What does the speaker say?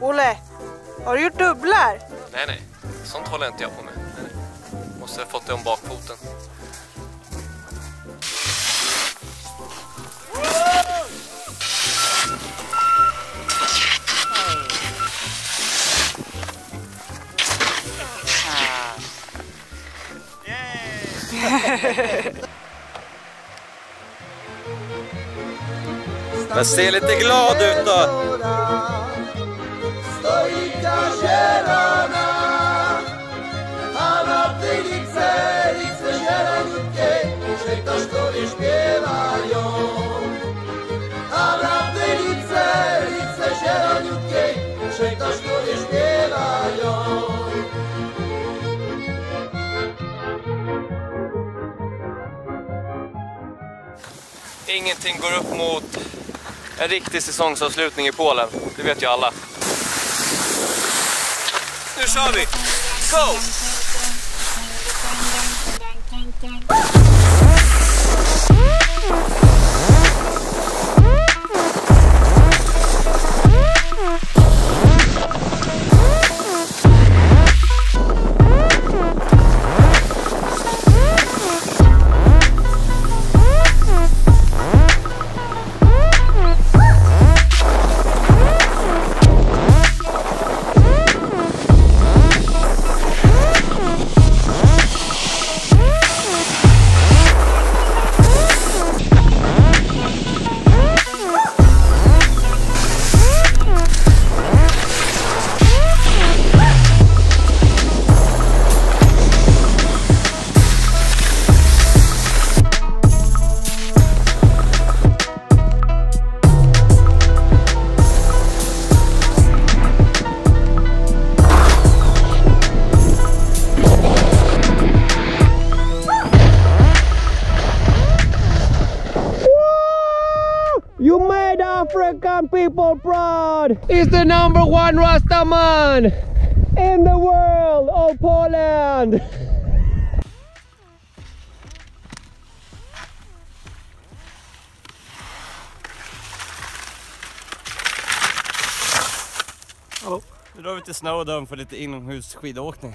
Olle, har du gjort dubblar? Nej, nej. Sånt håller inte jag på med. Nej, nej. Måste ha fått det om bakfoten. Men se lite glad ut då! Ingenting går upp mot en riktig säsongsavslutning i Polen. Det vet ju alla. Nu kör vi! Go! African people proud! It's the number one Rastaman in the world of Poland! Oh, nu drar vi till Snowdon för lite inomhusskidåkning.